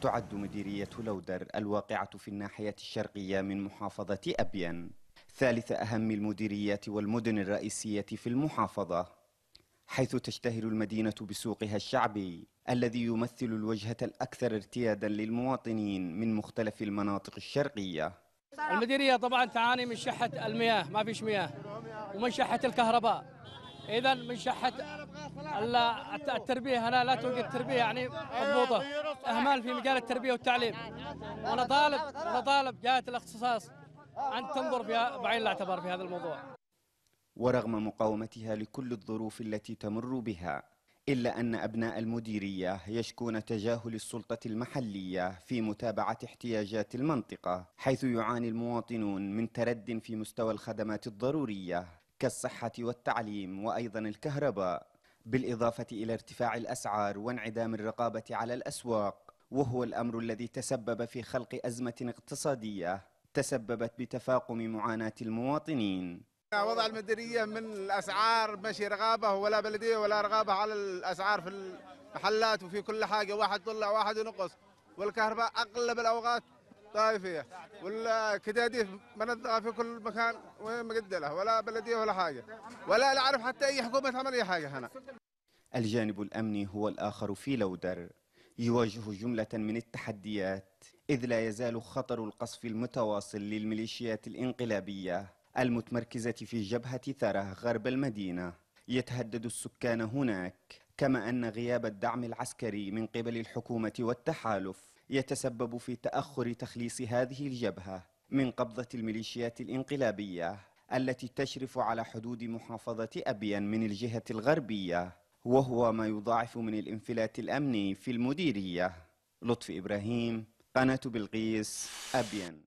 تعد مديرية لودر الواقعة في الناحية الشرقية من محافظة أبين ثالث أهم المديريات والمدن الرئيسية في المحافظة حيث تشتهر المدينة بسوقها الشعبي الذي يمثل الوجهة الأكثر ارتيادا للمواطنين من مختلف المناطق الشرقية. المديرية طبعا تعاني من شحة المياه ما فيش مياه ومن شحة الكهرباء. إذا من شحة التربية هنا لا توجد تربية يعني مضبوطة أهمال في مجال التربية والتعليم. وأنا طالب أنا طالب جهة الاختصاص أن تنظر بعين الاعتبار في هذا الموضوع. ورغم مقاومتها لكل الظروف التي تمر بها إلا أن أبناء المديرية يشكون تجاهل السلطة المحلية في متابعة احتياجات المنطقة حيث يعاني المواطنون من ترد في مستوى الخدمات الضرورية. كالصحة والتعليم وأيضا الكهرباء بالإضافة إلى ارتفاع الأسعار وانعدام الرقابة على الأسواق وهو الأمر الذي تسبب في خلق أزمة اقتصادية تسببت بتفاقم معاناة المواطنين. وضع المديرية من الأسعار ماشي رغابة ولا بلدية ولا رغابة على الأسعار في المحلات وفي كل حاجة واحد طلع واحد ينقص. والكهرباء أغلب الأوقات طائفية والكداديف منظمة في كل مكان وين مقدلة؟ ولا بلدية ولا حاجة. ولا نعرف حتى أي حكومة تعمل أي حاجة هنا. الجانب الأمني هو الآخر في لودر. يواجه جملة من التحديات إذ لا يزال خطر القصف المتواصل للميليشيات الإنقلابية المتمركزة في جبهة ثره غرب المدينة. يتهدد السكان هناك. كما أن غياب الدعم العسكري من قبل الحكومة والتحالف يتسبب في تأخر تخليص هذه الجبهة من قبضة الميليشيات الانقلابية التي تشرف على حدود محافظة أبين من الجهة الغربية وهو ما يضاعف من الانفلات الأمني في المديرية. لطفي إبراهيم قناة بلقيس أبين